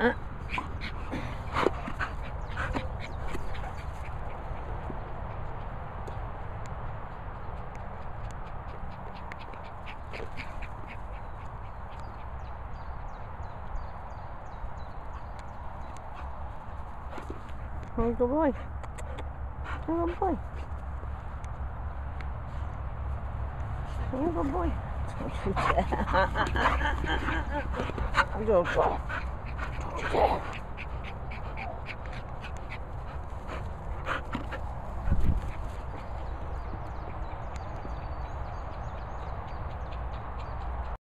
Uh. Oh, good boy. Oh, good boy. Oh, good boy. I'm going to fuck.